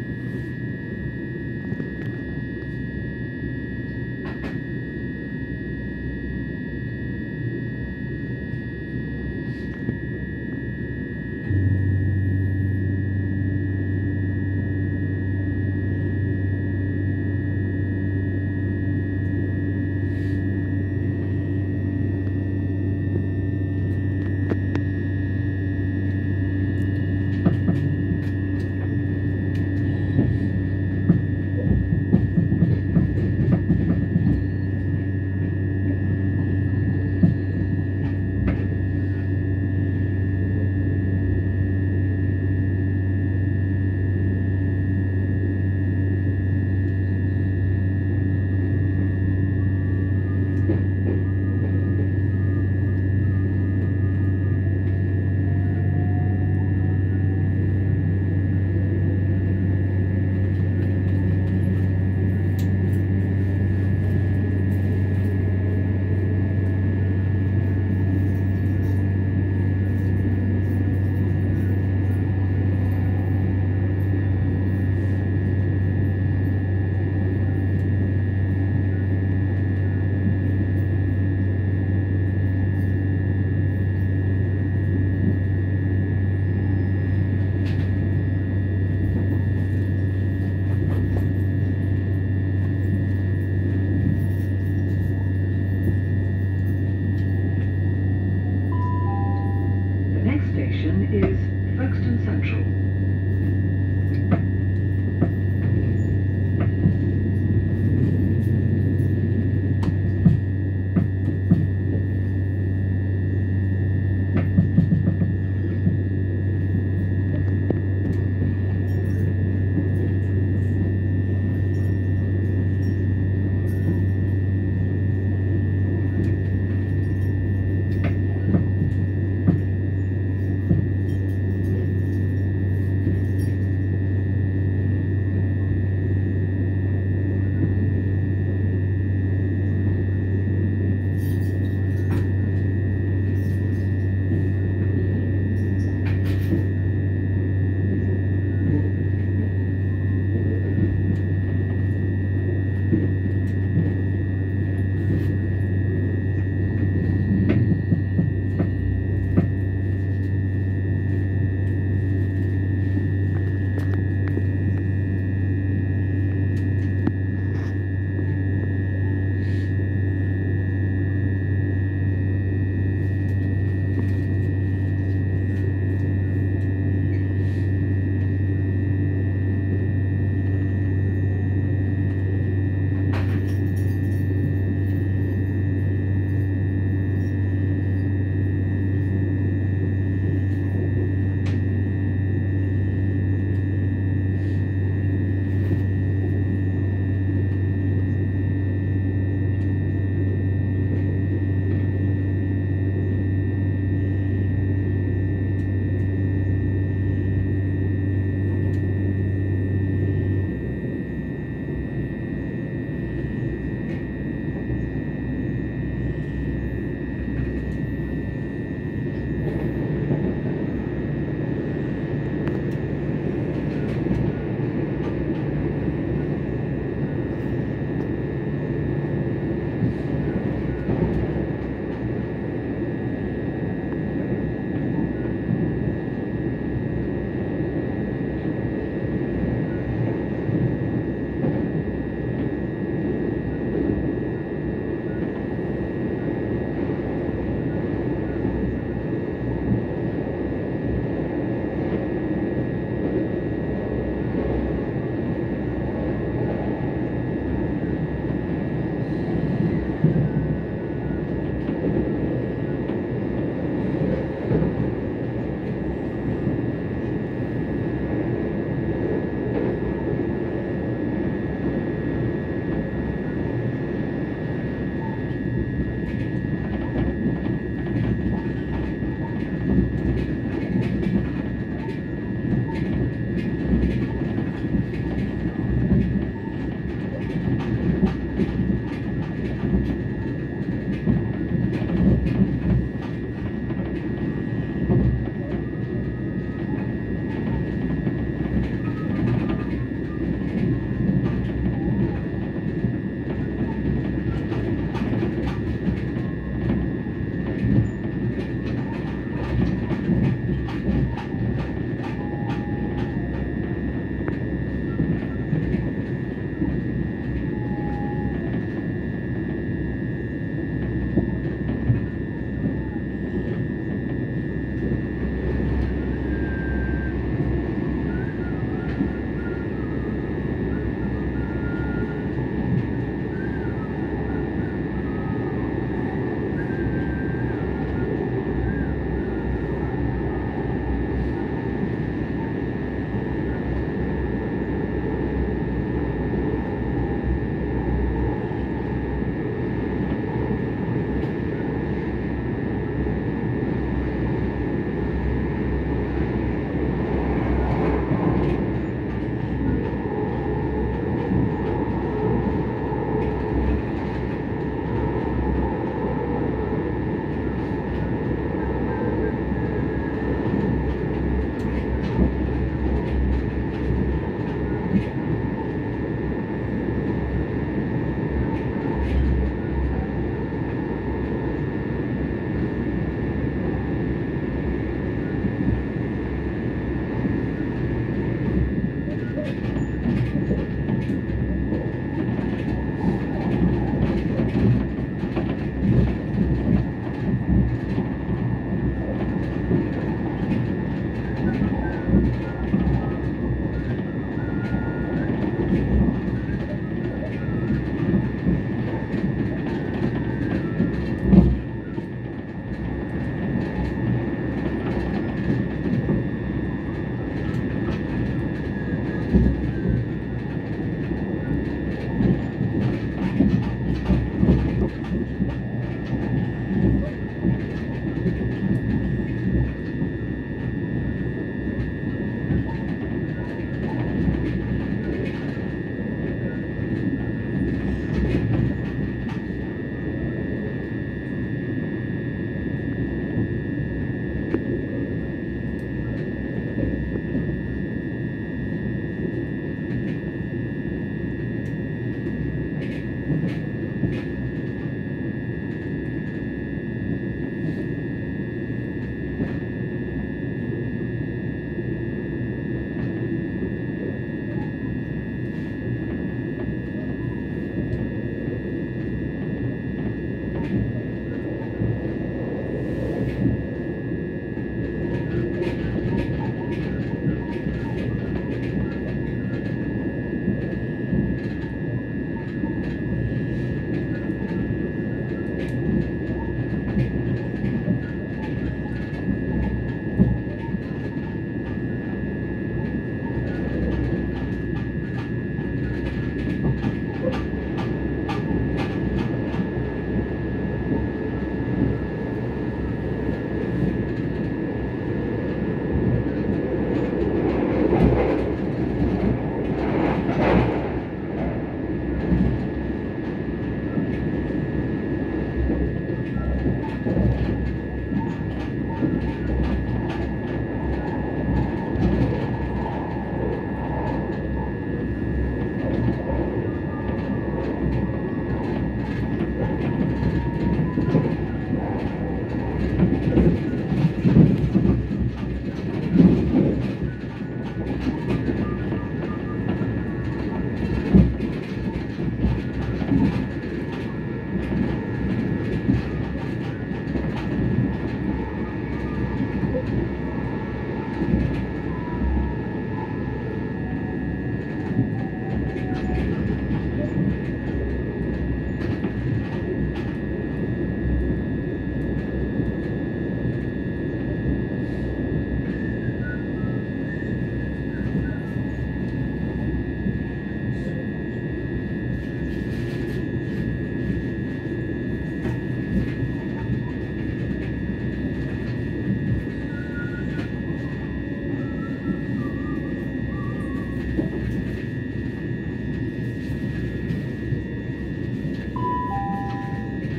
you is Folkestone Central.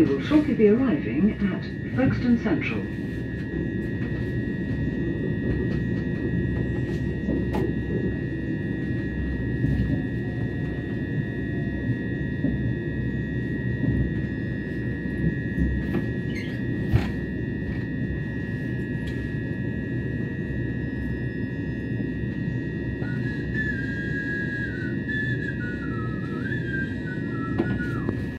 We will shortly be arriving at Folkestone Central.